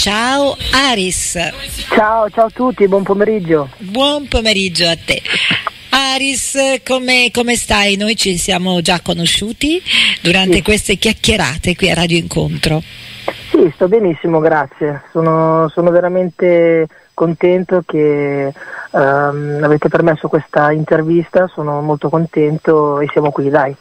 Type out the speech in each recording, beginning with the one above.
Ciao Aris. Ciao, ciao a tutti, buon pomeriggio. Buon pomeriggio a te. Aris, come, come stai? Noi ci siamo già conosciuti durante sì. queste chiacchierate qui a Radio Incontro. Sì, sto benissimo, grazie. Sono, sono veramente contento che um, avete permesso questa intervista, sono molto contento e siamo qui, dai.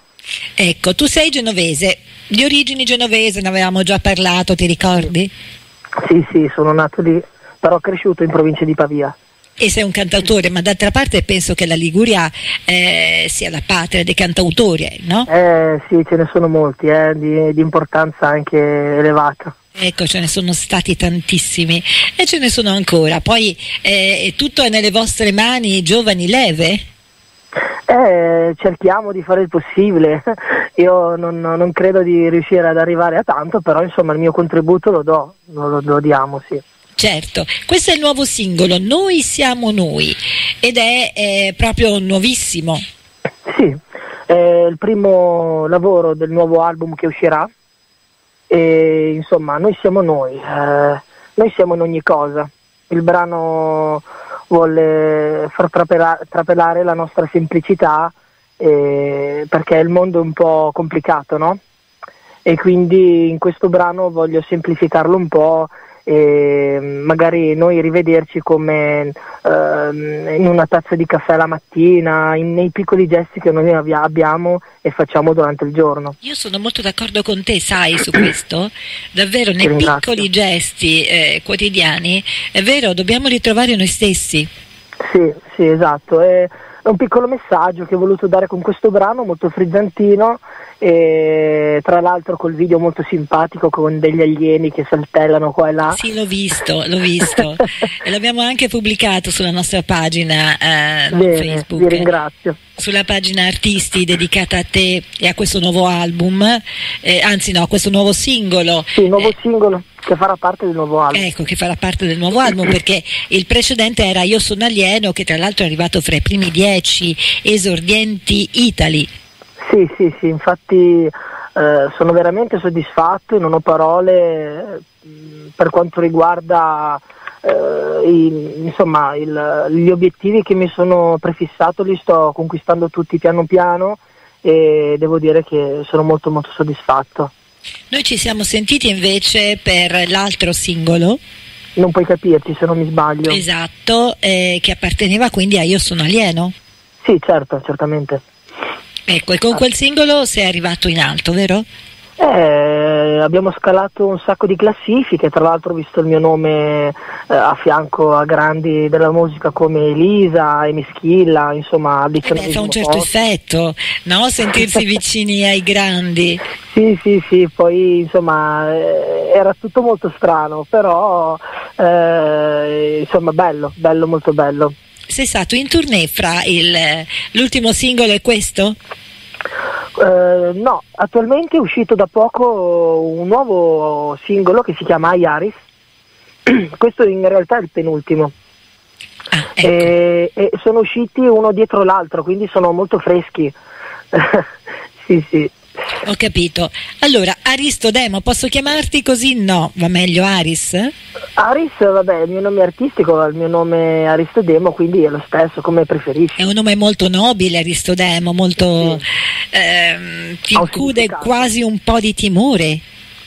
Ecco, tu sei genovese, di origini genovese, ne avevamo già parlato, ti ricordi? Sì, sì, sono nato lì, però cresciuto in provincia di Pavia. E sei un cantautore, ma d'altra parte penso che la Liguria eh, sia la patria dei cantautori, no? Eh sì, ce ne sono molti, eh, di, di importanza anche elevata. Ecco, ce ne sono stati tantissimi e ce ne sono ancora. Poi eh, tutto è nelle vostre mani, giovani leve? Eh, cerchiamo di fare il possibile. Io non, non, credo di riuscire ad arrivare a tanto, però insomma il mio contributo lo do, lo, lo diamo, sì. Certo, questo è il nuovo singolo, Noi siamo noi, ed è eh, proprio nuovissimo. Sì, è il primo lavoro del nuovo album che uscirà e insomma noi siamo noi, eh, noi siamo in ogni cosa. Il brano vuole far trapela- trapelare la nostra semplicità eh, perché il mondo è un po' complicato, no? E quindi in questo brano voglio semplificarlo un po' e magari noi rivederci come ehm, in una tazza di caffè la mattina, in, nei piccoli gesti che noi abbiamo e facciamo durante il giorno. Io sono molto d'accordo con te, sai, su questo, davvero nei piccoli gesti eh, quotidiani, è vero, dobbiamo ritrovare noi stessi. Sì, sì, esatto. È un piccolo messaggio che ho voluto dare con questo brano molto frizzantino e tra l'altro col video molto simpatico con degli alieni che saltellano qua e là. Sì, l'ho visto, l'ho visto e l'abbiamo anche pubblicato sulla nostra pagina eh, Bene, Facebook. Vi ringrazio. Sulla pagina artisti dedicata a te e a questo nuovo album, eh, anzi no, a questo nuovo singolo. Sì, nuovo eh, singolo che farà parte del nuovo album. Ecco, che farà parte del nuovo album perché il precedente era Io sono alieno che tra l'altro è arrivato fra i primi dieci esordienti Italy. Sì, sì, sì, infatti eh, sono veramente soddisfatto, non ho parole per quanto riguarda eh, i, insomma, il, gli obiettivi che mi sono prefissato, li sto conquistando tutti piano piano e devo dire che sono molto molto soddisfatto. Noi ci siamo sentiti invece per l'altro singolo. Non puoi capirci se non mi sbaglio. Esatto, eh, che apparteneva quindi a Io sono alieno. Sì, certo, certamente. Ecco, e con quel singolo sei arrivato in alto, vero? Eh, abbiamo scalato un sacco di classifiche, tra l'altro ho visto il mio nome eh, a fianco a grandi della musica come Elisa e Mischilla, insomma, al eh fa un certo posto. effetto, no? Sentirsi vicini ai grandi. Sì, sì, sì, poi insomma eh, era tutto molto strano, però eh, insomma bello, bello, molto bello sei stato in tournée fra il, l'ultimo singolo e questo? Uh, no, attualmente è uscito da poco un nuovo singolo che si chiama Iaris. questo in realtà è il penultimo. Ah, ecco. e, e sono usciti uno dietro l'altro, quindi sono molto freschi. sì, sì. Ho capito. Allora, Aristodemo, posso chiamarti così? No, va meglio Aris? Aris, vabbè, il mio nome artistico, il mio nome è Aristodemo, quindi è lo stesso, come preferisci. È un nome molto nobile, Aristodemo, molto... Sì. Ehm, ti include quasi un po' di timore.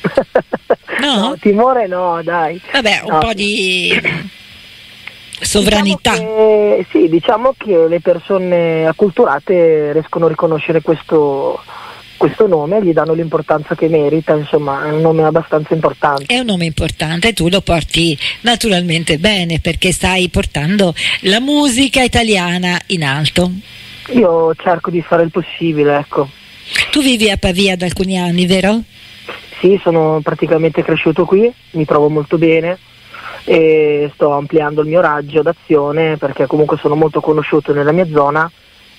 No? no? timore no, dai. Vabbè, un no. po' di sovranità. Diciamo che, sì, diciamo che le persone acculturate riescono a riconoscere questo questo nome, gli danno l'importanza che merita, insomma è un nome abbastanza importante. È un nome importante tu lo porti naturalmente bene perché stai portando la musica italiana in alto. Io cerco di fare il possibile, ecco. Tu vivi a Pavia da alcuni anni, vero? Sì, sono praticamente cresciuto qui, mi trovo molto bene e sto ampliando il mio raggio d'azione perché comunque sono molto conosciuto nella mia zona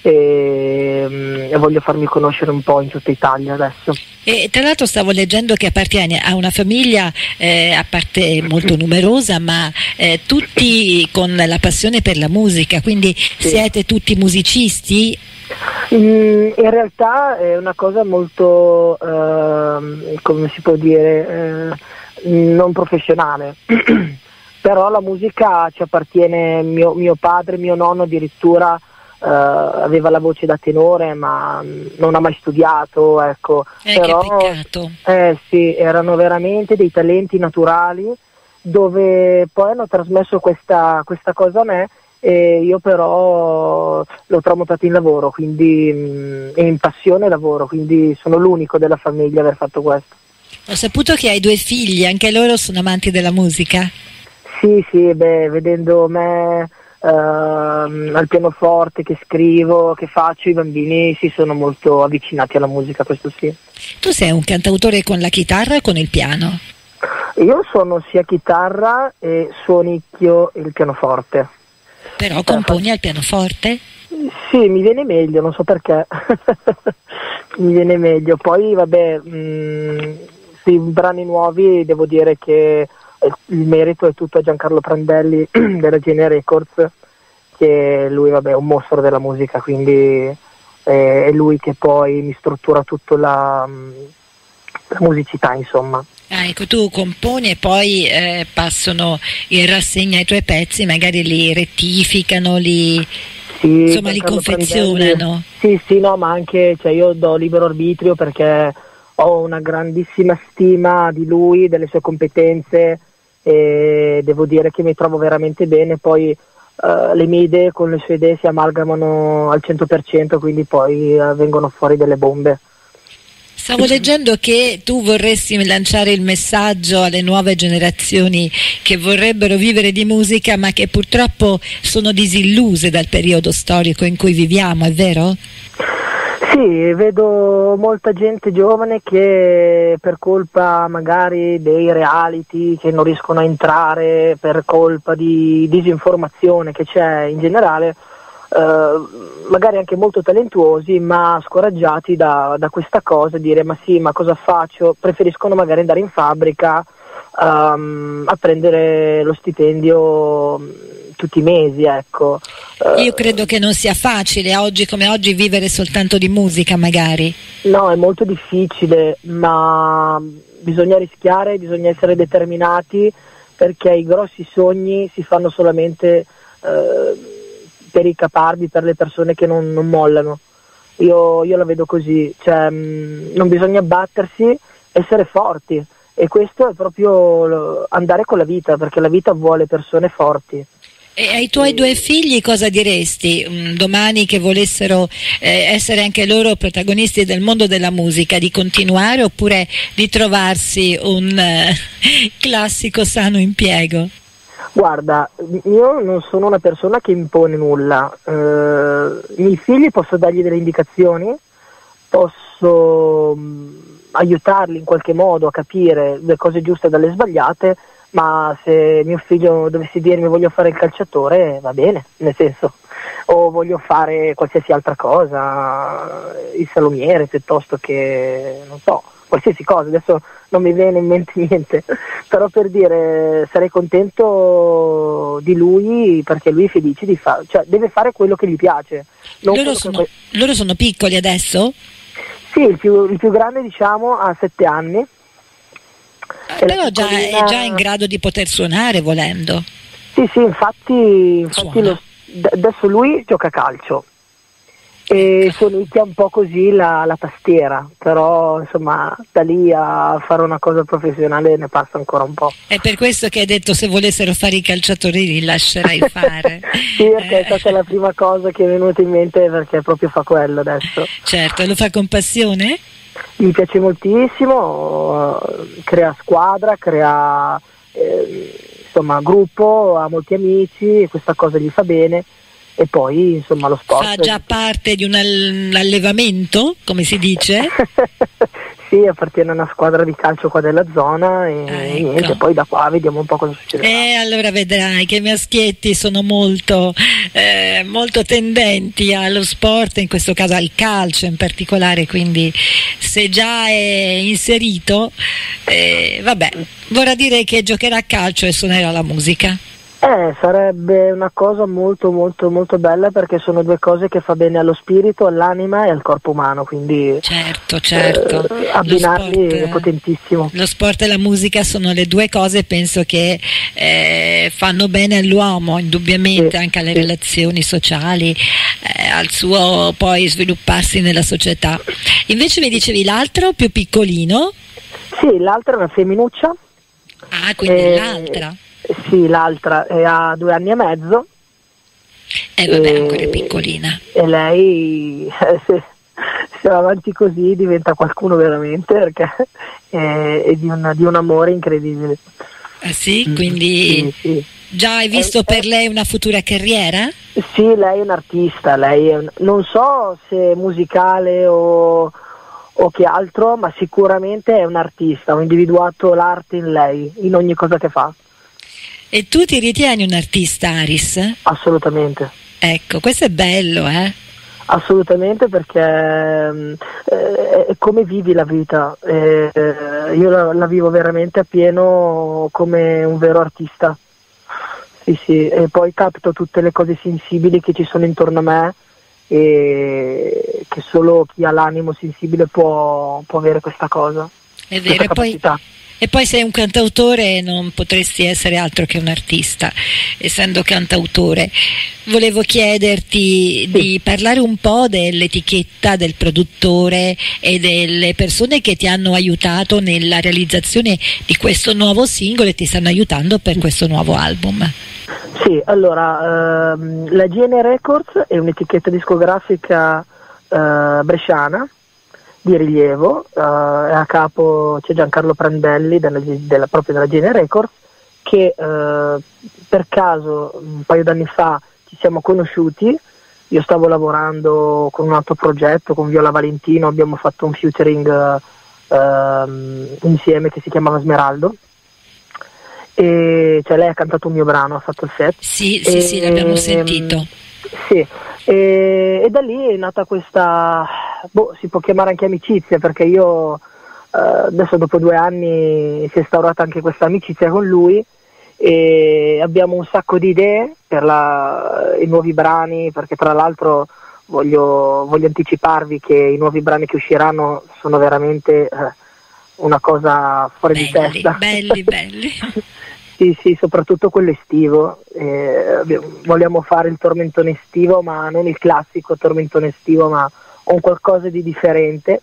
e, mm, e, voglio farmi conoscere un po' in tutta Italia adesso. E tra l'altro stavo leggendo che appartieni a una famiglia eh, a parte molto numerosa, ma eh, tutti con la passione per la musica, quindi sì. siete tutti musicisti? Mm, in realtà è una cosa molto, eh, come si può dire, eh, non professionale. Però la musica ci appartiene, mio, mio padre, mio nonno addirittura aveva la voce da tenore ma non ha mai studiato, ecco. Eh, Però. Eh sì, erano veramente dei talenti naturali dove poi hanno trasmesso questa, questa cosa a me e io però l'ho tramutato in lavoro quindi, mh, e in passione lavoro, quindi sono l'unico della famiglia a aver fatto questo. Ho saputo che hai due figli, anche loro sono amanti della musica. Sì, sì, beh, vedendo me ehm, al pianoforte che scrivo, che faccio, i bambini si sono molto avvicinati alla musica, questo sì. Tu sei un cantautore con la chitarra o con il piano? Io sono sia chitarra e suonicchio il pianoforte. Però componi al pianoforte? Sì, mi viene meglio, non so perché. mi viene meglio. Poi, vabbè, mh, sui brani nuovi devo dire che il merito è tutto a Giancarlo Prandelli della Gene Records, che lui, vabbè, è un mostro della musica, quindi è lui che poi mi struttura tutta la, la musicità, insomma. Ah, ecco, tu componi e poi eh, passano in rassegna i tuoi pezzi, magari li rettificano, li, sì, insomma, li confezionano. Sì, sì, no, ma anche cioè, io do libero arbitrio perché ho una grandissima stima di lui, delle sue competenze e devo dire che mi trovo veramente bene. Poi uh, le mie idee con le sue idee si amalgamano al 100%, quindi poi uh, vengono fuori delle bombe. Stavo leggendo che tu vorresti lanciare il messaggio alle nuove generazioni che vorrebbero vivere di musica ma che purtroppo sono disilluse dal periodo storico in cui viviamo, è vero? Sì, vedo molta gente giovane che per colpa magari dei reality che non riescono a entrare, per colpa di disinformazione che c'è in generale, eh, magari anche molto talentuosi ma scoraggiati da, da, questa cosa, dire ma sì ma cosa faccio, preferiscono magari andare in fabbrica um, a prendere lo stipendio mm, tutti i mesi ecco. Io credo che non sia facile oggi come oggi vivere soltanto di musica magari. No, è molto difficile, ma bisogna rischiare, bisogna essere determinati perché i grossi sogni si fanno solamente eh, per i caparbi, per le persone che non, non mollano. Io, io, la vedo così, cioè, mh, mm, non bisogna battersi, essere forti e questo è proprio andare con la vita, perché la vita vuole persone forti. E ai tuoi due figli cosa diresti um, domani che volessero eh, essere anche loro protagonisti del mondo della musica, di continuare oppure di trovarsi un eh, classico sano impiego? Guarda, io non sono una persona che impone nulla. Eh, I miei figli posso dargli delle indicazioni, posso mm, aiutarli in qualche modo a capire le cose giuste dalle sbagliate, ma se mio figlio dovesse dirmi voglio fare il calciatore, va bene, nel senso, o voglio fare qualsiasi altra cosa, il salumiere piuttosto che, non so, qualsiasi cosa, adesso non mi viene in mente niente, però per dire sarei contento di lui perché lui è felice di fare, cioè deve fare quello che gli piace. Loro sono, che... loro sono, piccoli adesso? Sì, il più, il più grande diciamo ha sette anni. Eh, però già, è già in grado di poter suonare volendo. Sì, sì, infatti, infatti lo, adesso lui gioca a calcio e suonicchia un po' così la, la, tastiera, però insomma da lì a fare una cosa professionale ne passa ancora un po'. È per questo che hai detto se volessero fare i calciatori li lascerai fare. sì, perché è stata la prima cosa che è venuta in mente perché proprio fa quello adesso. Certo, lo fa con passione? Mi piace moltissimo, crea squadra, crea eh, insomma gruppo, ha molti amici questa cosa gli fa bene e poi insomma lo sport. Fa già parte di un allevamento, come si dice? sì, appartiene a una squadra di calcio qua della zona e ecco. niente, poi da qua vediamo un po' cosa succede. E allora vedrai che i maschietti sono molto, eh, molto tendenti allo sport, in questo caso al calcio in particolare, quindi se già è inserito, eh, vabbè, vorrà dire che giocherà a calcio e suonerà la musica. Eh, sarebbe una cosa molto molto molto bella perché sono due cose che fa bene allo spirito, all'anima e al corpo umano, quindi certo, certo. Eh, abbinarli sport, è potentissimo. Lo sport e la musica sono le due cose penso che eh, fanno bene all'uomo, indubbiamente sì, anche alle sì. relazioni sociali, eh, al suo poi svilupparsi nella società. Invece mi dicevi l'altro più piccolino? Sì, l'altra è una femminuccia. Ah, quindi eh, l'altra. Sì, l'altra è a due anni e mezzo. E eh, vabbè, e, ancora piccolina. E lei, eh, se, se, va avanti così, diventa qualcuno veramente, perché è, è di, un, di, un, amore incredibile. Ah sì? Mm, quindi sì, sì. già hai visto eh, per lei una futura carriera? Sì, lei è un'artista, lei è un, non so se musicale o o che altro, ma sicuramente è un artista, ho individuato l'arte in lei, in ogni cosa che fa. E tu ti ritieni un artista, Aris? Assolutamente. Ecco, questo è bello, eh? Assolutamente perché eh, è come vivi la vita, eh, io la, la, vivo veramente a pieno come un vero artista. Sì, sì, e poi capito tutte le cose sensibili che ci sono intorno a me e che solo chi ha l'animo sensibile può, può avere questa cosa. È vero, e poi, e poi sei un cantautore non potresti essere altro che un artista, essendo cantautore. Volevo chiederti di parlare un po' dell'etichetta del produttore e delle persone che ti hanno aiutato nella realizzazione di questo nuovo singolo e ti stanno aiutando per questo nuovo album. Sì, allora ehm, la GN Records è un'etichetta discografica eh, bresciana di rilievo, eh, a capo c'è Giancarlo Prandelli della, della, proprio della GN Records che eh, per caso un paio d'anni fa ci siamo conosciuti, io stavo lavorando con un altro progetto, con Viola Valentino, abbiamo fatto un featuring ehm, insieme che si chiamava Smeraldo e cioè lei ha cantato un mio brano, ha fatto il set. Sì, sì, e, sì, l'abbiamo sentito. Sì, e, e, da lì è nata questa, boh, si può chiamare anche amicizia perché io eh, adesso dopo due anni si è instaurata anche questa amicizia con lui e abbiamo un sacco di idee per la, i nuovi brani perché tra l'altro voglio, voglio, anticiparvi che i nuovi brani che usciranno sono veramente eh, una cosa fuori belli, di testa. Belli, belli. Sì, sì, soprattutto quello estivo. Eh, vogliamo fare il tormentone estivo, ma non il classico tormentone estivo, ma un qualcosa di differente.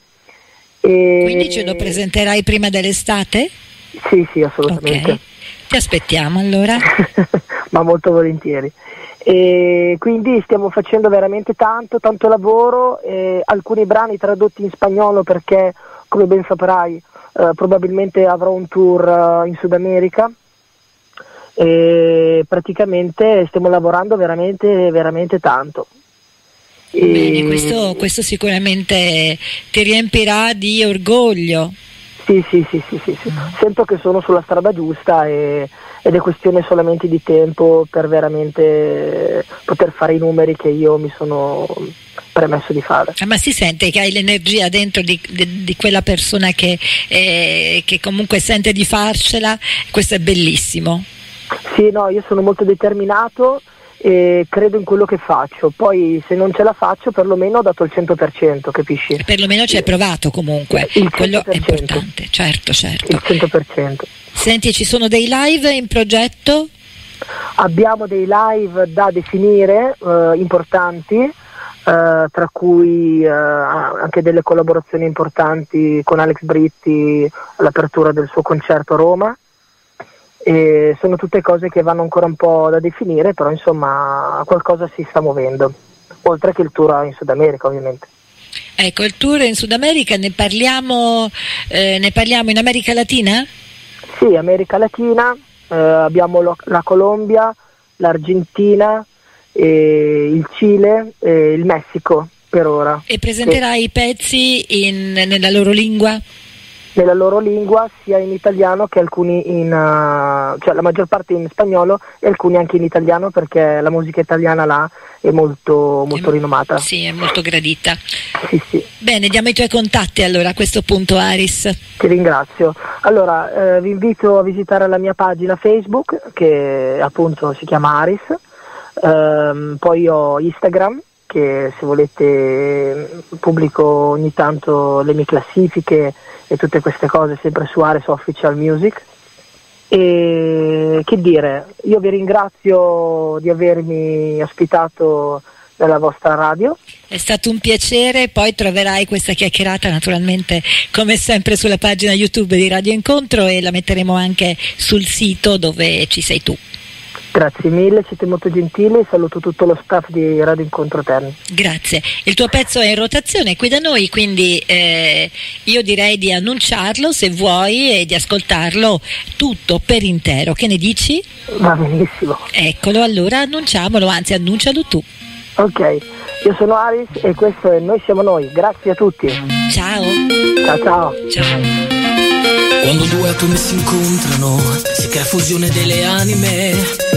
E... Quindi ce lo presenterai prima dell'estate? Sì, sì, assolutamente. Okay. Ti aspettiamo allora. ma molto volentieri. E quindi stiamo facendo veramente tanto, tanto lavoro, eh, alcuni brani tradotti in spagnolo perché, come ben saprai, eh, probabilmente avrò un tour eh, in Sud America e praticamente stiamo lavorando veramente, veramente tanto. Bene, questo, questo, sicuramente ti riempirà di orgoglio. Sì, sì, sì, sì, sì, sì. sento che sono sulla strada giusta e, ed è questione solamente di tempo per veramente poter fare i numeri che io mi sono premesso di fare. Ah, ma si sente che hai l'energia dentro di, di, di quella persona che, eh, che comunque sente di farcela, questo è bellissimo. Sì, no, io sono molto determinato e credo in quello che faccio. Poi se non ce la faccio, perlomeno ho dato il 100%, capisci? Perlomeno ci hai provato comunque. Il quello è importante, certo, certo. Il 100%. Senti, ci sono dei live in progetto? Abbiamo dei live da definire eh, importanti, eh, tra cui eh, anche delle collaborazioni importanti con Alex Britti all'apertura del suo concerto a Roma e sono tutte cose che vanno ancora un po' da definire, però insomma qualcosa si sta muovendo, oltre che il tour in Sud America ovviamente. Ecco, il tour in Sud America ne parliamo, eh, ne parliamo in America Latina? Sì, America Latina, eh, abbiamo lo, la Colombia, l'Argentina, eh, il Cile e il Messico per ora. E presenterai i pezzi in, nella loro lingua? Nella loro lingua sia in italiano che alcuni in uh, cioè la maggior parte in spagnolo e alcuni anche in italiano perché la musica italiana là è molto, molto è, rinomata. Sì, è molto gradita. Sì, sì. Bene, diamo i tuoi contatti allora a questo punto Aris. Ti ringrazio. Allora, eh, vi invito a visitare la mia pagina Facebook che appunto si chiama Aris, um, poi ho Instagram che se volete pubblico ogni tanto le mie classifiche e tutte queste cose sempre su Ares Official Music. E che dire, io vi ringrazio di avermi ospitato nella vostra radio. È stato un piacere, poi troverai questa chiacchierata naturalmente come sempre sulla pagina YouTube di Radio Incontro e la metteremo anche sul sito dove ci sei tu. Grazie mille, siete molto gentili, saluto tutto lo staff di Radio Incontro Terni. Grazie, il tuo pezzo è in rotazione qui da noi, quindi eh, io direi di annunciarlo se vuoi e di ascoltarlo tutto per intero, che ne dici? Va benissimo. Eccolo, allora annunciamolo, anzi annuncialo tu. Ok, io sono Aris e questo è Noi siamo noi, grazie a tutti. Ciao. Ciao ciao. Ciao. Quando due atomi si incontrano, si crea fusione delle anime,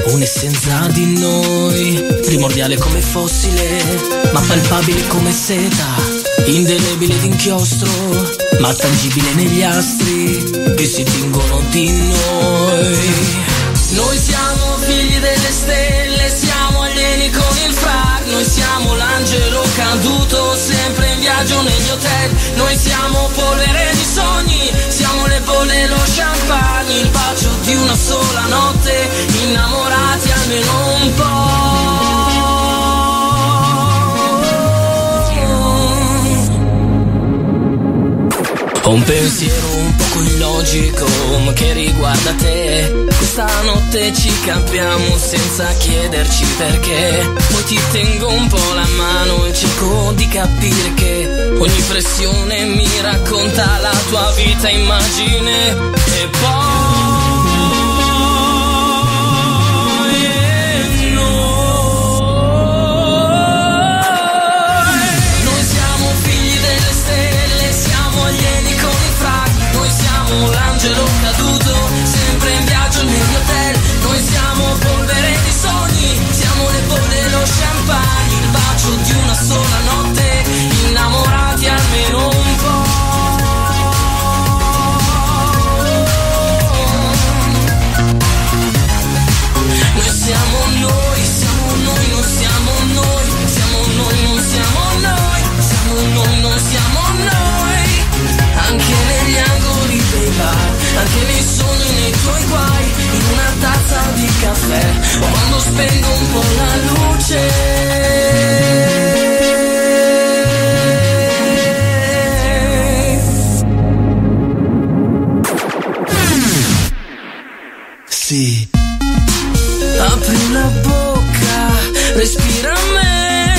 un'essenza di noi, primordiale come fossile, ma palpabile come seta, indelebile d'inchiostro, ma tangibile negli astri che si tingono di noi. Noi siamo figli delle stelle, noi siamo l'angelo caduto, sempre in viaggio negli hotel, noi siamo polvere di sogni, siamo le bolle e lo champagne, il bacio di una sola notte, innamorati almeno un po'. Un pensiero un poco illogico ma che riguarda te. Questa notte ci cambiamo senza chiederci perché. Poi ti tengo un po' la mano e cerco di capire che Ogni pressione mi racconta la tua vita immagine. E poi siamo l'angelo Sì. Apri la bocca, respira me,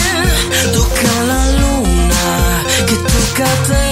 tocca la luna che tocca a te,